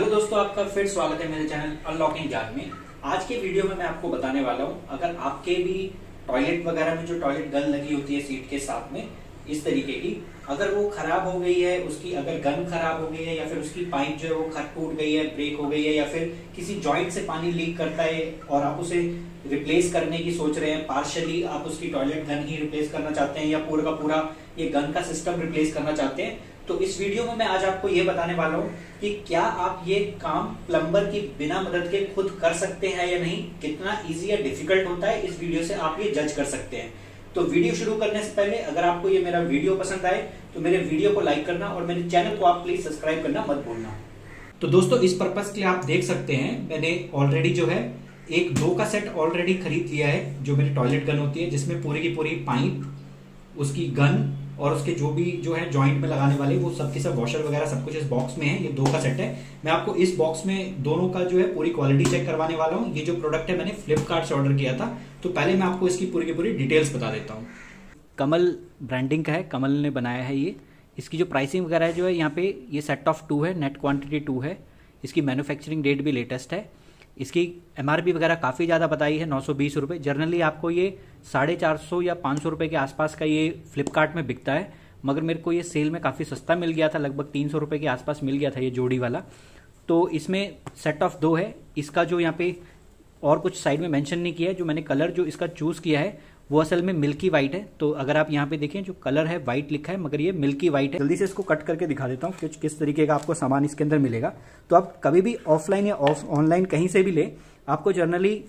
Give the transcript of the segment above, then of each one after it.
Hello दोस्तों, आपका फिर स्वागत है मेरे चैनल अनलॉकिंग ज्ञान में। आज के वीडियो में मैं आपको बताने वाला हूँ, अगर आपके भी टॉयलेट वगैरह में जो टॉयलेट गन लगी होती है सीट के साथ में, इस तरीके की, अगर वो खराब हो गई है, उसकी अगर गन खराब हो गई है, या फिर उसकी पाइप जो है वो खट टूट गई है ब्रेक हो गई है, या फिर किसी जॉइंट से पानी लीक करता है और आप उसे रिप्लेस करने की सोच रहे हैं पार्शली आप उसकी टॉयलेट गन ही रिप्लेस करना चाहते हैं, या पूरा का पूरा ये गन का सिस्टम रिप्लेस करना चाहते हैं तो इस वीडियो में मैं आज आपको ये बताने वाला हूँ कि क्या आप ये काम प्लम्बर की बिना मदद के खुद कर सकते हैं या नहीं? कितना इजी या डिफ़िकल्ट होता है? इस वीडियो से आप ये जज कर सकते हैं। तो वीडियो शुरू करने से पहले अगर आपको ये मेरा वीडियो पसंद आए तो मेरे वीडियो को लाइक करना और मेरे चैनल को आप प्लीज़ सब्सक्राइब करना मत भूलना। तो दोस्तों, इस पर्पज के लिए आप देख सकते हैं, मैंने ऑलरेडी जो है एक दो का सेट ऑलरेडी खरीद लिया है, जो मेरी टॉयलेट गन होती है, जिसमें पूरी की पूरी पाइप उसकी गन और उसके जो भी जो है जॉइंट में लगाने वाले, वो सब के सब वॉशर वगैरह सब कुछ इस बॉक्स में है। ये दो का सेट है। मैं आपको इस बॉक्स में दोनों का जो है पूरी क्वालिटी चेक करवाने वाला हूँ। ये जो प्रोडक्ट है मैंने फ्लिपकार्ट से ऑर्डर किया था। तो पहले मैं आपको इसकी पूरी की पूरी डिटेल्स बता देता हूँ। कमल ब्रांडिंग का है। कमल ने बनाया है ये। इसकी जो प्राइसिंग वगैरह जो है, यहाँ पे ये सेट ऑफ़ टू है। नेट क्वांटिटी टू है। इसकी मैन्युफैक्चरिंग डेट भी लेटेस्ट है। इसकी एम वगैरह काफ़ी ज़्यादा बताई है, नौ सौ बीस रुपये जर्नली आपको ये साढ़े चार सौ या पाँच सौ रुपये के आसपास का ये फ्लिपकार्ट में बिकता है। मगर मेरे को ये सेल में काफ़ी सस्ता मिल गया था, लगभग तीन सौ रुपये के आसपास मिल गया था ये जोड़ी वाला। तो इसमें सेट ऑफ़ दो है। इसका जो यहाँ पे और कुछ साइड में मेंशन नहीं किया है, जो मैंने कलर जो इसका चूज़ किया है वो असल में मिल्की वाइट है। तो अगर आप यहाँ पे देखें, जो कलर है वाइट लिखा है, मगर ये मिल्की वाइट है। जल्दी से इसको कट करके दिखा देता हूँ कि किस तरीके का आपको सामान इसके अंदर मिलेगा। तो आप कभी भी ऑफलाइन या ऑफ़ ऑनलाइन कहीं से भी लें, आपको जनरली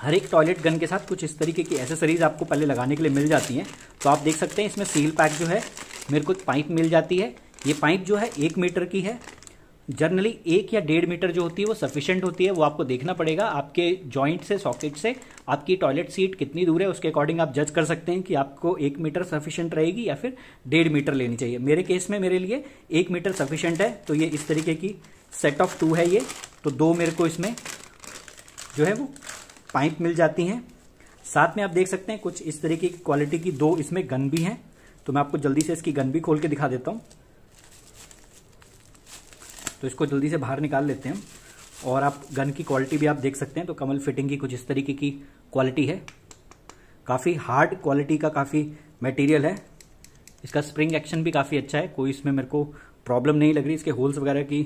हर एक टॉयलेट गन के साथ कुछ इस तरीके की एसेसरीज आपको पहले लगाने के लिए मिल जाती हैं। तो आप देख सकते हैं, इसमें सील पैक जो है, मेरे को पाइप मिल जाती है। ये पाइप जो है, एक मीटर की है। जर्नली एक या डेढ़ मीटर जो होती है वो सफिशियंट होती है, वो आपको देखना पड़ेगा, आपके जॉइंट से सॉकेट से, आपकी टॉयलेट सीट कितनी दूर है, उसके अकॉर्डिंग आप जज कर सकते हैं कि आपको एक मीटर सफिशियंट रहेगी या फिर डेढ़ मीटर लेनी चाहिए। मेरे केस में, मेरे लिए एक मीटर सफिशियंट है तो ये इस तरीके की सेट ऑफ़ टू है ये। तो दो मेरे को इसमें जो है वो पाइप मिल जाती हैं। साथ में आप देख सकते हैं, कुछ इस तरीके की क्वालिटी की दो इसमें गन भी हैं। तो मैं आपको जल्दी से इसकी गन भी खोल के दिखा देता हूँ। तो इसको जल्दी से बाहर निकाल लेते हैं। और आप गन की क्वालिटी भी आप देख सकते हैं। तो कमल फिटिंग की कुछ इस तरीके की क्वालिटी है। काफ़ी हार्ड क्वालिटी का काफ़ी मटेरियल है। इसका स्प्रिंग एक्शन भी काफ़ी अच्छा है। कोई इसमें मेरे को प्रॉब्लम नहीं लग रही। इसके होल्स वगैरह की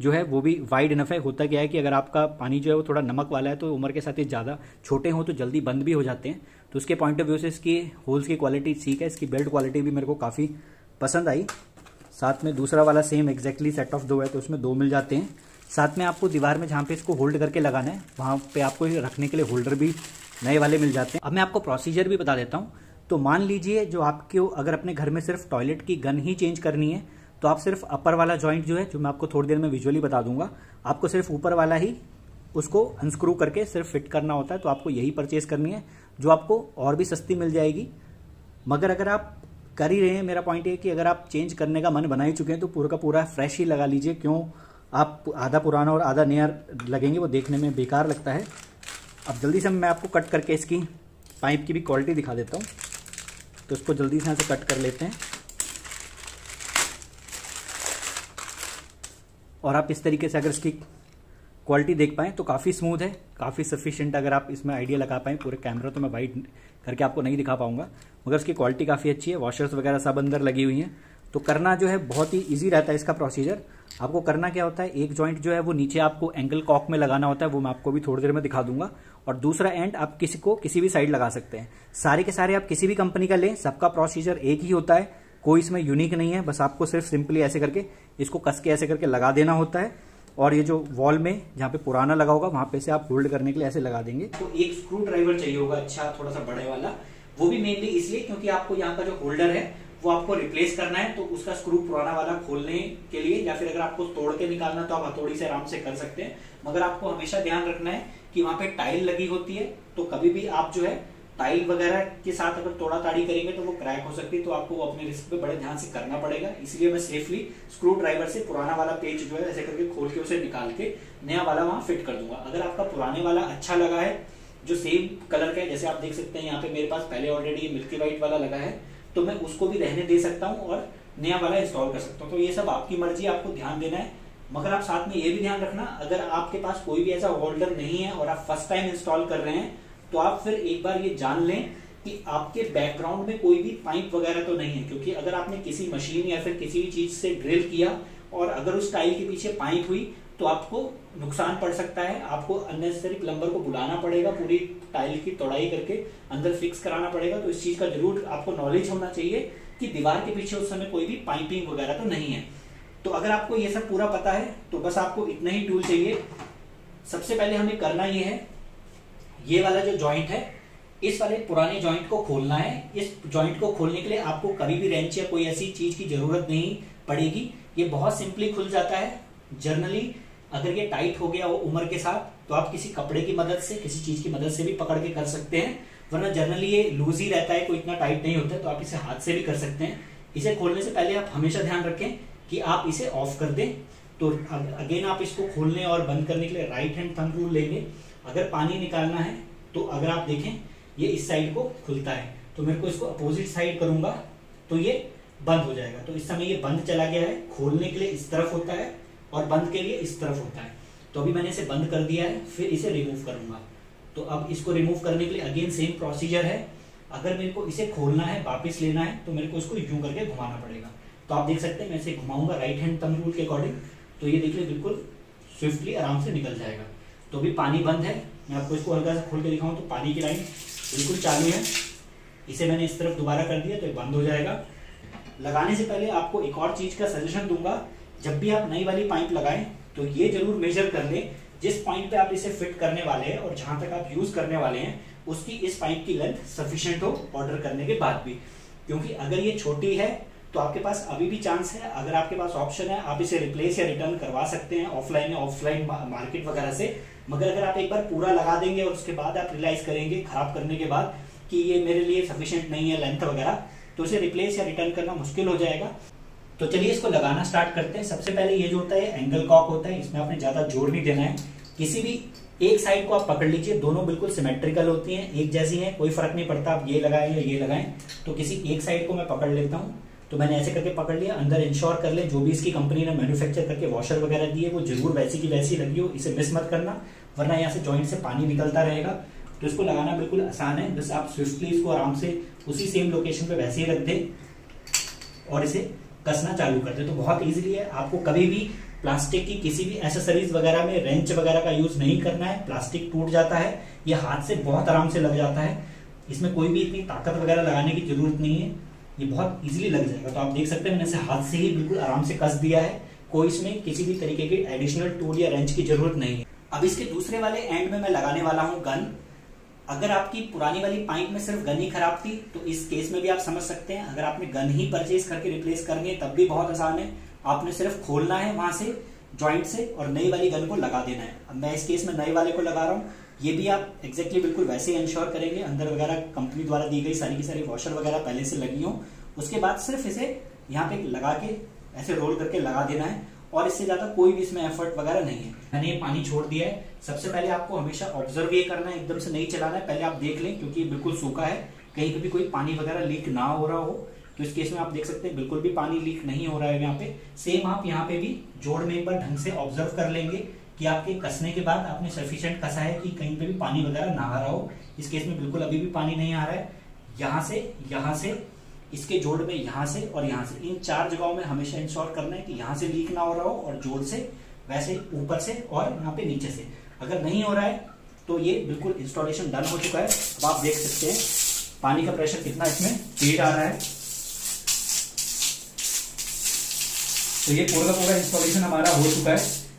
जो है, वो भी वाइड इनफ है। होता क्या है कि अगर आपका पानी जो है, वो थोड़ा नमक वाला है तो उम्र के साथ ही ज़्यादा छोटे हों तो जल्दी बंद भी हो जाते हैं। तो उसके पॉइंट ऑफ़ व्यू से इसकी होल्स की क्वालिटी ठीक है। इसकी बेल्ट क्वालिटी भी मेरे को काफ़ी पसंद आई। साथ में दूसरा वाला सेम एक्जैक्टली सेट ऑफ़ दो है तो उसमें दो मिल जाते हैं। साथ में आपको दीवार में जहाँ पे इसको होल्ड करके लगाना है, वहाँ पे आपको रखने के लिए होल्डर भी नए वाले मिल जाते हैं। अब मैं आपको प्रोसीजर भी बता देता हूँ। तो मान लीजिए जो आपको अगर अपने घर में सिर्फ़ टॉयलेट की गन ही चेंज करनी है तो आप सिर्फ़ अपर वाला जॉइंट जो है, जो मैं आपको थोड़ी देर में विजुअली बता दूँगा, आपको सिर्फ़ ऊपर वाला ही उसको अनस्क्रू करके सिर्फ़ फिट करना होता है तो आपको यही परचेज करनी है, जो आपको और भी सस्ती मिल जाएगी। मगर अगर आप कर ही रहे हैं। मेरा पॉइंट ये कि अगर आप चेंज करने का मन बना ही चुके हैं तो पूरा का पूरा फ्रेश ही लगा लीजिए। क्यों? आप आधा पुराना और आधा नया लगेंगे, वो देखने में बेकार लगता है। अब जल्दी से मैं आपको कट करके इसकी पाइप की भी क्वालिटी दिखा देता हूँ। तो इसको जल्दी से यहाँ से कट कर लेते हैं। और आप इस तरीके से अगर इसकी क्वालिटी देख पाएँ तो काफ़ी स्मूथ है, काफ़ी सफिशियंट अगर आप इसमें आइडिया लगा पाएँ पूरे कैमरा तो मैं वाइट करके आपको नहीं दिखा पाऊँगा। मगर इसकी क्वालिटी काफ़ी अच्छी है वॉशर्स वगैरह सब अंदर लगी हुई हैं। तो करना जो है बहुत ही ईजी रहता है इसका प्रोसीजर आपको करना क्या होता है, एक जॉइंट जो है वो नीचे आपको एंगल कॉक में लगाना होता है, वो मैं आपको भी थोड़ी देर में दिखा दूँगा। और दूसरा एंड आप किसी को, किसी भी साइड लगा सकते हैं। सारे के सारे आप किसी भी कंपनी का लें, सबका प्रोसीजर एक ही होता है। कोई इसमें यूनिक नहीं है, बस आपको सिर्फ़ सिंपली ऐसे करके, इसको कस के ऐसे करके लगा देना होता है। और ये जो वॉल में, जहाँ पे पुराना लगा होगा, वहाँ पे से आप होल्ड करने के लिए ऐसे लगा देंगे। तो एक स्क्रू ड्राइवर चाहिए होगा अच्छा थोड़ा सा बड़े वाला। वो भी मेनली इसलिए क्योंकि आपको यहाँ का जो होल्डर है, वो आपको रिप्लेस करना है तो उसका स्क्रू पुराना वाला खोलने के लिए या फिर अगर आपको तोड़ के निकालना तो आप हथौड़ी से आराम से कर सकते हैं। मगर आपको हमेशा ध्यान रखना है कि वहाँ पे टाइल लगी होती है तो कभी भी आप जो है टाइल वगैरह के साथ अगर तोड़ा ताड़ी करेंगे तो वो क्रैक हो सकती है तो आपको वो अपने रिस्क पे बड़े ध्यान से करना पड़ेगा। इसलिए मैं सेफली स्क्रू ड्राइवर से पुराना वाला पेज जो है ऐसे करके खोल के उसे निकाल के नया वाला वहाँ फिट कर दूँगा। अगर आपका पुराने वाला अच्छा लगा है जो सेम कलर का है, जैसे आप देख सकते हैं, यहाँ पे मेरे पास पहले ऑलरेडी मिल्की व्हाइट वाला लगा है तो मैं उसको भी रहने दे सकता हूँ और नया वाला इंस्टॉल कर सकता हूँ। तो ये सब आपकी मर्ज़ी, आपको ध्यान देना है। मगर आप साथ में ये भी ध्यान रखना, अगर आपके पास कोई भी ऐसा होल्डर नहीं है और आप फ़र्स्ट टाइम इंस्टॉल कर रहे हैं तो आप फिर एक बार ये जान लें कि आपके बैकग्राउंड में कोई भी पाइप वगैरह तो नहीं है। क्योंकि अगर आपने किसी मशीन या फिर किसी भी चीज़ से ड्रिल किया और अगर उस टाइल के पीछे पाइप हुई तो आपको नुकसान पड़ सकता है, आपको अननेसेसरी प्लम्बर को बुलाना पड़ेगा, पूरी टाइल की तोड़ाई करके अंदर फिक्स कराना पड़ेगा तो इस चीज़ का ज़रूर आपको नॉलेज होना चाहिए कि दीवार के पीछे उस समय कोई भी पाइपिंग वगैरह तो नहीं है। तो अगर आपको ये सब पूरा पता है तो बस आपको इतना ही टूल चाहिए। सबसे पहले हमें करना ये है, ये वाला जो जॉइंट है, इस वाले पुराने जॉइंट को खोलना है। इस जॉइंट को खोलने के लिए आपको कभी भी रेंच या कोई ऐसी चीज़ की ज़रूरत नहीं पड़ेगी। ये बहुत सिंपली खुल जाता है। जर्नली अगर ये टाइट हो गया हो उम्र के साथ तो आप किसी कपड़े की मदद से, किसी चीज़ की मदद से भी पकड़ के कर सकते हैं। वरना जनरली ये लूज ही रहता है, कोई इतना टाइट नहीं होता है तो आप इसे हाथ से भी कर सकते हैं। इसे खोलने से पहले आप हमेशा ध्यान रखें कि आप इसे ऑफ़ कर दें। तो अगेन आप इसको खोलने और बंद करने के लिए राइट हैंड थंब रूल लेंगे। अगर पानी निकालना है तो अगर आप देखें, ये इस साइड को खुलता है। तो मेरे को इसको अपोजिट साइड करूँगा तो ये बंद हो जाएगा। तो इस समय ये बंद चला गया है। खोलने के लिए इस तरफ़ होता है। और बंद के लिए इस तरफ़ होता है। तो अभी मैंने इसे बंद कर दिया है, फिर इसे रिमूव करूँगा। तो अब इसको रिमूव करने के लिए अगेन सेम प्रोसीजर है। अगर मेरे को इसे खोलना है, वापिस लेना है तो मेरे को इसको यूँ करके घुमाना पड़ेगा। तो आप देख सकते हैं, मैं इसे घुमाऊँगा राइट हैंड तम रूल के अकॉर्डिंग तो ये देखिए, बिल्कुल स्विफ्टली आराम से निकल जाएगा। तो अभी पानी बंद है। मैं आपको इसको हल्का सा खोल के दिखाऊँ तो पानी की लाइन बिल्कुल चालू है। इसे मैंने इस तरफ़ दोबारा कर दिया तो ये बंद हो जाएगा। लगाने से पहले आपको एक और चीज़ का सजेशन दूँगा। जब भी आप नई वाली पाइप लगाएँ तो ये ज़रूर मेजर कर लें जिस पॉइंट पे आप इसे फिट करने वाले हैं और जहाँ तक आप यूज़ करने वाले हैं, उसकी इस पाइप की लेंथ सफिशियंट हो ऑर्डर करने के बाद भी। क्योंकि अगर ये छोटी है तो आपके पास अभी भी चांस है। अगर आपके पास ऑप्शन है, आप इसे रिप्लेस या रिटर्न करवा सकते हैं ऑफलाइन या ऑफलाइन मार्केट वगैरह से। मगर अगर आप एक बार पूरा लगा देंगे और उसके बाद आप रियलाइज़ करेंगे खराब करने के बाद कि ये मेरे लिए सफिशियंट नहीं है लेंथ वगैरह तो इसे रिप्लेस या रिटर्न करना मुश्किल हो जाएगा। तो चलिए इसको लगाना स्टार्ट करते हैं। सबसे पहले ये जो होता है एंगल कॉक होता है, इसमें आपने ज़्यादा ज़ोर नहीं देना है। किसी भी एक साइड को आप पकड़ लीजिए, दोनों बिल्कुल सिमेट्रिकल होती हैं, एक जैसी हैं, कोई फ़र्क नहीं पड़ता, आप ये लगाएँ या ये लगाएँ। तो किसी एक साइड को मैं पकड़ लेता हूँ। तो मैंने ऐसे करके पकड़ लिया, अंदर इंश्योर कर ले, जो भी इसकी कंपनी ने मैन्युफैक्चर करके वॉशर वगैरह दिए वो ज़रूर वैसी की वैसी लगी हो, इसे मिस मत करना, वरना यहाँ से जॉइंट से पानी निकलता रहेगा। तो इसको लगाना बिल्कुल आसान है, बस आप स्विफ्टली इसको आराम से उसी सेम लोकेशन पे वैसे ही रख दें और इसे कसना चालू कर दे तो बहुत इजीली है। आपको कभी भी प्लास्टिक की किसी भी एसेसरीज वगैरह में रेंच वगैरह का यूज़ नहीं करना है। प्लास्टिक टूट जाता है, ये हाथ से बहुत आराम से लग जाता है। इसमें कोई भी इतनी ताकत वगैरह लगाने की ज़रूरत नहीं है। ये बहुत इजीली लग जाएगा। तो आप देख सकते हैं, मैंने इसे हाथ से ही बिल्कुल आराम से कस दिया है। कोई इसमें किसी भी तरीके की एडिशनल टूल या रेंच की ज़रूरत नहीं है। अब इसके दूसरे वाले एंड में मैं लगाने वाला हूँ गन अगर आपकी पुरानी वाली पाइप में सिर्फ़ गन ही खराब थी तो इस केस में भी आप समझ सकते हैं। अगर आपने गन ही परचेज करके रिप्लेस करनी है तब भी बहुत आसान है। आपने सिर्फ़ खोलना है वहाँ से ज्वाइंट से, और नई वाली गन को लगा देना है। अब मैं इस केस में नए वाले को लगा रहा हूँ। ये भी आप एक्जेक्टली बिल्कुल वैसे ही इंश्योर करेंगे। अंदर वगैरह कंपनी द्वारा दी गई सारी की सारी वॉशर वगैरह पहले से लगी हो। उसके बाद सिर्फ़ इसे यहाँ पे लगा के, ऐसे रोल करके लगा देना है। और इससे ज़्यादा कोई भी इसमें एफर्ट वगैरह नहीं है। मैंने ये पानी छोड़ दिया है। सबसे पहले आपको हमेशा ऑब्ज़र्व ये करना है, एकदम से नहीं चलाना है। पहले आप देख लें, क्योंकि बिल्कुल सूखा है। कहीं पे भी कोई पानी वगैरह लीक ना हो रहा हो तो इस केस में आप देख सकते हैं, बिल्कुल भी पानी लीक नहीं हो रहा है यहाँ पे। सेम आप यहाँ पे भी जोड़ में एक बार ढंग से ऑब्ज़र्व कर लेंगे कि आपके कसने के बाद आपने सफिशियंट कसा है कि कहीं पे भी पानी वगैरह ना आ रहा हो। इस केस में बिल्कुल अभी भी पानी नहीं आ रहा है। यहाँ से यहाँ से इसके जोड़ में यहाँ से और यहाँ से। इन चार जगहों में हमेशा इंश्योर करना है कि यहाँ से लीक ना हो रहा हो और जोड़ से, वैसे ऊपर से और यहाँ पे नीचे से। अगर नहीं हो रहा है तो ये बिल्कुल इंस्टॉलेशन डन हो चुका है। अब आप देख सकते हैं, पानी का प्रेशर कितना इसमें तेज आ रहा है। तो ये पूरा पूरा इंस्टॉलेशन हमारा हो चुका है,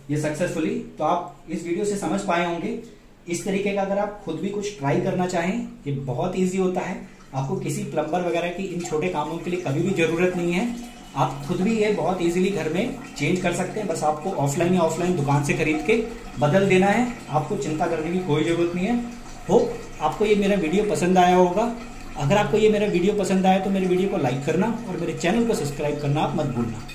ये सक्सेसफुली तो आप इस वीडियो से समझ पाए होंगे, इस तरीके का अगर आप खुद भी कुछ ट्राई करना चाहें, ये बहुत ईजी होता है। आपको किसी प्लम्बर वगैरह की इन छोटे कामों के लिए कभी भी ज़रूरत नहीं है। आप खुद भी ये बहुत इजीली घर में चेंज कर सकते हैं। बस आपको ऑफलाइन या ऑफलाइन दुकान से खरीद के बदल देना है। आपको चिंता करने की कोई ज़रूरत नहीं है। हो आपको ये मेरा वीडियो पसंद आया होगा। अगर आपको ये मेरा वीडियो पसंद आया तो मेरे वीडियो को लाइक करना और मेरे चैनल को सब्सक्राइब करना आप मत भूलना।